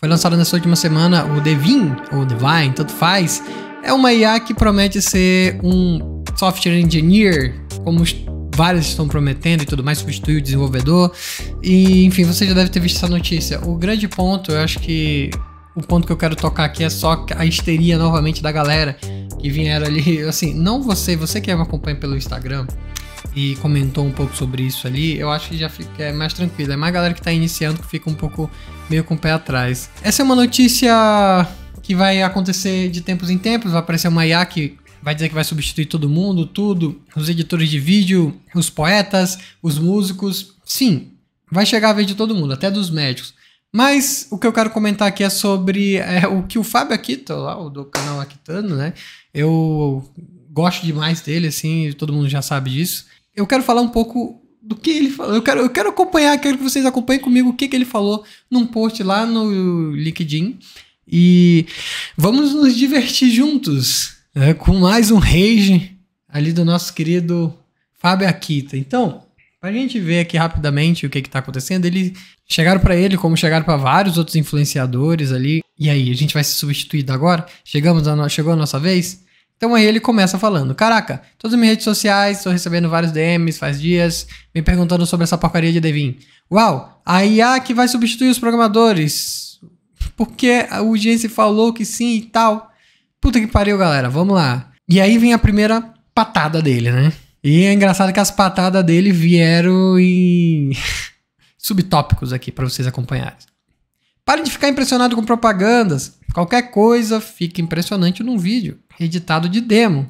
Foi lançado nessa última semana o Devin, ou Devine, tanto faz. É uma IA que promete ser um software engineer, como vários estão prometendo e tudo mais, substituir o desenvolvedor. E, enfim, você já deve ter visto essa notícia. O grande ponto, eu acho que o ponto que eu quero tocar aqui é só a histeria novamente da galera que vieram ali. Assim, não você, você que me acompanha pelo Instagram e comentou um pouco sobre isso ali, eu acho que já fica é mais tranquilo. É mais galera que tá iniciando que fica um pouco meio com o pé atrás. Essa é uma notícia que vai acontecer de tempos em tempos, vai aparecer uma IA que vai dizer que vai substituir todo mundo, tudo, os editores de vídeo, os poetas, os músicos. Sim, vai chegar a vez de todo mundo, até dos médicos. Mas o que eu quero comentar aqui é sobre é, o que o Fábio Akita, lá, do canal Aquitano, né? Eu gosto demais dele, assim, todo mundo já sabe disso. Eu quero falar um pouco do que ele falou. Eu quero, eu quero acompanhar, quero que vocês acompanhem comigo o que, que ele falou num post lá no LinkedIn. E vamos nos divertir juntos né, com mais um rage ali do nosso querido Fábio Akita. Então, pra gente ver aqui rapidamente o que que tá acontecendo, eles chegaram para ele como chegaram para vários outros influenciadores ali. E aí, a gente vai ser substituído agora? Chegamos a no... chegou a nossa vez? Então aí ele começa falando: Caraca, todas as minhas redes sociais, estou recebendo vários DMs faz dias, me perguntando sobre essa porcaria de Devin. Uau, a IA que vai substituir os programadores. Porque o Jense falou que sim e tal. Puta que pariu, galera, vamos lá. E aí vem a primeira patada dele, né? E é engraçado que as patadas dele vieram em subtópicos aqui para vocês acompanharem. Pare de ficar impressionado com propagandas. Qualquer coisa fica impressionante num vídeo editado de demo.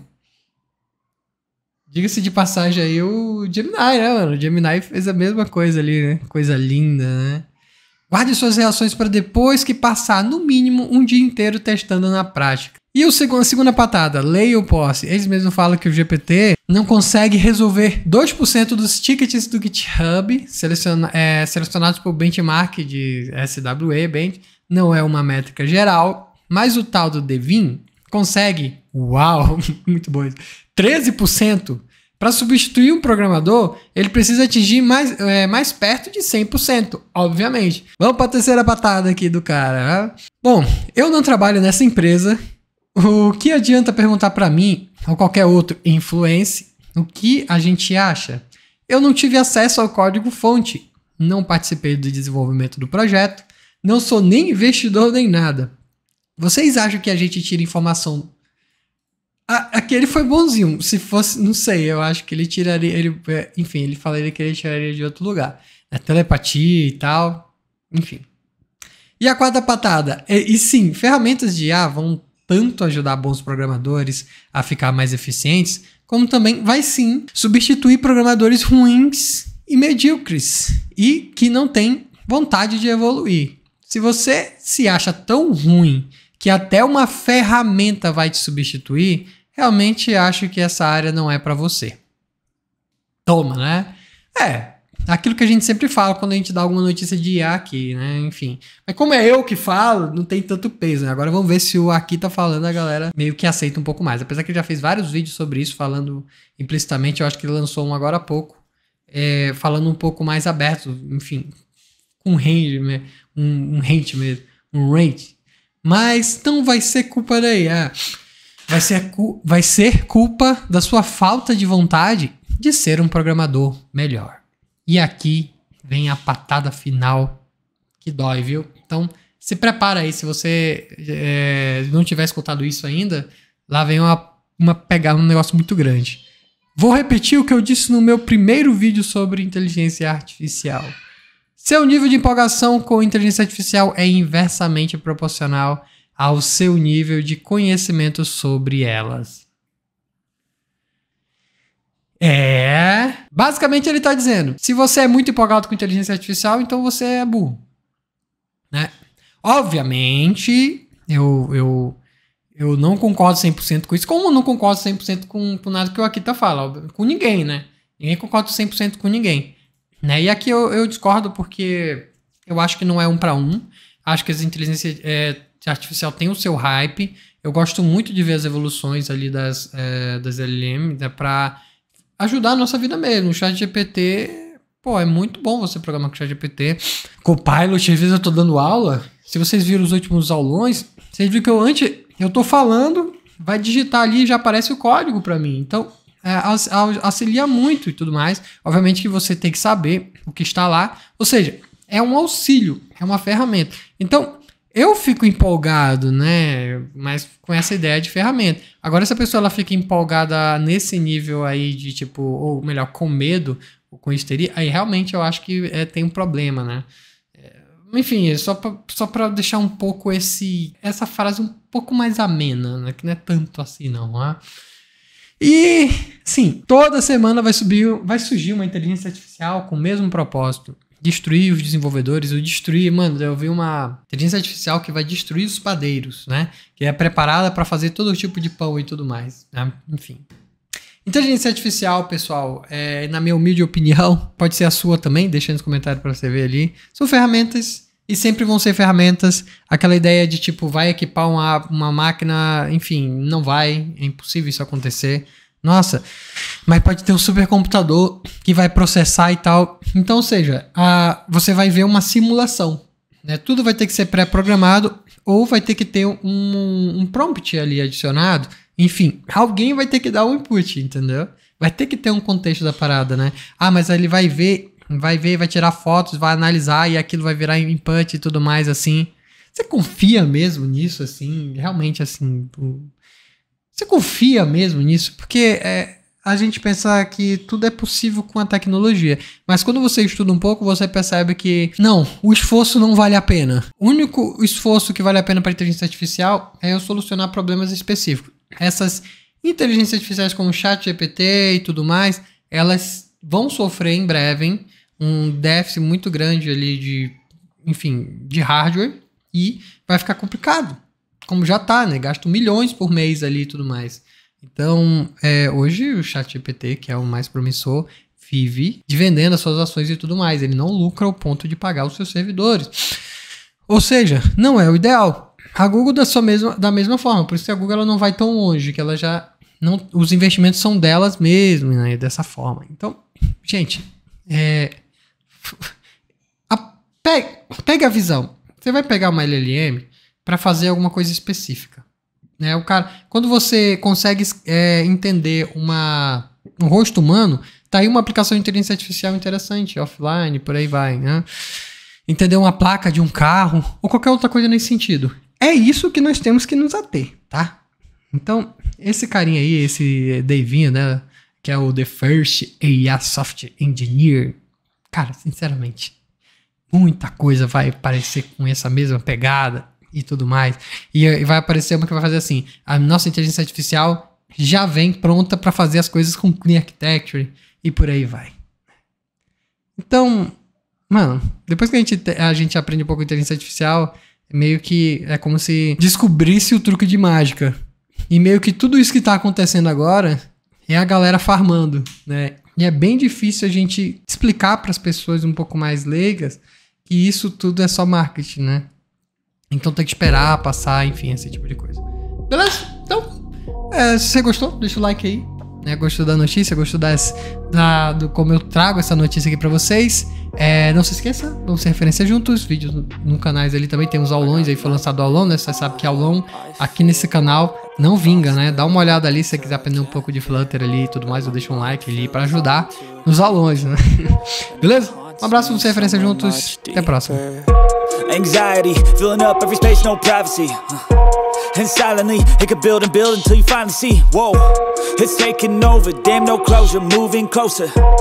Diga-se de passagem aí o Gemini, né, mano? O Gemini fez a mesma coisa ali, né? Coisa linda, né? Guarde suas reações para depois que passar no mínimo um dia inteiro testando na prática. E o segundo, a segunda patada, leia o posse. Eles mesmos falam que o GPT não consegue resolver 2% dos tickets do GitHub seleciona, é, selecionados por benchmark de bench, não é uma métrica geral, mas o tal do Devin consegue, uau, muito bom isso, 13%. Para substituir um programador, ele precisa atingir mais, é, mais perto de 100%, obviamente. Vamos para a terceira patada aqui do cara. Né? Bom, eu não trabalho nessa empresa. O que adianta perguntar para mim ou qualquer outro influence o que a gente acha? Eu não tive acesso ao código-fonte, não participei do desenvolvimento do projeto, não sou nem investidor nem nada. Vocês acham que a gente tira informação? Aquele foi bonzinho. Se fosse, não sei, eu acho que ele tiraria. Ele, é, enfim, ele falaria que ele tiraria de outro lugar. É telepatia e tal. Enfim. E a quarta patada. E, e sim, ferramentas de IA vão tanto ajudar bons programadores a ficar mais eficientes, como também vai sim substituir programadores ruins e medíocres e que não têm vontade de evoluir. Se você se acha tão ruim que até uma ferramenta vai te substituir, realmente acho que essa área não é para você. Toma, né? É, aquilo que a gente sempre fala quando a gente dá alguma notícia de IA aqui, né? Enfim. Mas como é eu que falo, não tem tanto peso, né? Agora vamos ver se o aqui tá falando, a galera meio que aceita um pouco mais. Apesar que ele já fez vários vídeos sobre isso, falando implicitamente, eu acho que ele lançou um agora há pouco, é, falando um pouco mais aberto, enfim, com range, né? um, um hate mesmo, um range mas não vai ser culpa da IA. Vai ser, vai ser culpa da sua falta de vontade de ser um programador melhor. E aqui vem a patada final que dói, viu? Então, se prepara aí. Se você é, não tiver escutado isso ainda, lá vem uma, uma pegada, um negócio muito grande. Vou repetir o que eu disse no meu primeiro vídeo sobre inteligência artificial. Seu nível de empolgação com inteligência artificial é inversamente proporcional ao seu nível de conhecimento sobre elas. É. Basicamente, ele está dizendo: se você é muito empolgado com inteligência artificial, então você é burro. Né? Obviamente, eu, eu, eu não concordo 100% com isso, como não concordo 100% com, com nada que o Akita fala. Com ninguém, né? Ninguém concorda 100% com ninguém. Né? E aqui eu, eu, discordo porque eu acho que não é um para um. Acho que as inteligências é, artificial tem o seu hype. Eu gosto muito de ver as evoluções ali das, é, das LLM né, para ajudar a nossa vida mesmo. O chat GPT, pô, é muito bom você programar com o chat GPT. Copilot, às vezes eu tô dando aula, se vocês viram os últimos aulões, vocês viram que eu antes, eu tô falando, vai digitar ali e já aparece o código para mim. Então, é, auxilia muito e tudo mais. Obviamente que você tem que saber o que está lá. Ou seja, é um auxílio, é uma ferramenta. Então, eu fico empolgado, né? Mas com essa ideia de ferramenta. Agora, se a pessoa ela fica empolgada nesse nível aí de tipo, ou melhor, com medo, ou com histeria, aí realmente eu acho que é, tem um problema, né? É, enfim, é só pra, só deixar um pouco esse essa frase um pouco mais amena, né? Que não é tanto assim, não. Né? E, sim, toda semana vai, subir, vai surgir uma inteligência artificial com o mesmo propósito destruir os desenvolvedores, ou destruir, mano, eu vi uma inteligência artificial que vai destruir os padeiros, né? Que é preparada para fazer todo tipo de pão e tudo mais, né? Enfim. Inteligência artificial, pessoal, é, na minha humilde opinião, pode ser a sua também, deixa nos comentários para você ver ali. São ferramentas e sempre vão ser ferramentas. Aquela ideia de tipo, vai equipar uma, uma máquina, enfim, não vai, é impossível isso acontecer. Nossa, mas pode ter um supercomputador que vai processar e tal. Então, ou seja, a, você vai ver uma simulação. Né? Tudo vai ter que ser pré-programado ou vai ter que ter um, um prompt ali adicionado. Enfim, alguém vai ter que dar o um input, entendeu? Vai ter que ter um contexto da parada, né? Ah, mas ele vai ver, vai ver, vai tirar fotos, vai analisar e aquilo vai virar input e tudo mais assim. Você confia mesmo nisso, assim? Realmente, assim, você confia mesmo nisso? Porque é, a gente pensa que tudo é possível com a tecnologia. Mas quando você estuda um pouco, você percebe que não, o esforço não vale a pena. O único esforço que vale a pena para a inteligência artificial é eu solucionar problemas específicos. Essas inteligências artificiais como o chat GPT e tudo mais, elas vão sofrer em breve um déficit muito grande ali de, enfim, de hardware e vai ficar complicado como já tá, né? Gasto milhões por mês ali e tudo mais. Então, é, hoje o ChatGPT, que é o mais promissor, vive de vendendo as suas ações e tudo mais. Ele não lucra ao ponto de pagar os seus servidores. Ou seja, não é o ideal. A Google da, sua mesma, da mesma forma, por isso que a Google ela não vai tão longe, que ela já não, os investimentos são delas mesmo, né, dessa forma. Então, gente, é, a, pega, pega a visão. Você vai pegar uma LLM, para fazer alguma coisa específica. Né? O cara, quando você consegue é, entender uma, um rosto humano, tá aí uma aplicação de inteligência artificial interessante, offline, por aí vai, né? Entender uma placa de um carro ou qualquer outra coisa nesse sentido. É isso que nós temos que nos ater, tá? Então, esse carinha aí, esse Davinho, né? Que é o The First AI Software Engineer. Cara, sinceramente, muita coisa vai parecer com essa mesma pegada e tudo mais. E, e vai aparecer uma que vai fazer assim: a nossa inteligência artificial já vem pronta para fazer as coisas com Clean Architecture e por aí vai. Então, mano, depois que a gente, a gente aprende um pouco de inteligência artificial, meio que é como se descobrisse o truque de mágica. E meio que tudo isso que tá acontecendo agora é a galera farmando, né? E é bem difícil a gente explicar para as pessoas um pouco mais leigas que isso tudo é só marketing, né? Então tem que esperar passar, enfim, esse tipo de coisa. Beleza? Então, é, se você gostou, deixa o like aí. Né? Gostou da notícia, gostou das, da, do como eu trago essa notícia aqui para vocês. É, não se esqueça, vamos ser referência juntos. Vídeos no, no canal ali também tem uns aulões aí, foi lançado aulão, né? Você sabe que aulão aqui nesse canal não vinga, né? Dá uma olhada ali se você quiser aprender um pouco de Flutter ali e tudo mais. Eu deixo um like ali para ajudar nos aulões, né? Beleza? Um abraço, vamos ser referência juntos. Até a próxima. Anxiety, filling up every space, no privacy. Uh, and silently, it could build and build until you finally see. Whoa, it's taking over, damn no closure, moving closer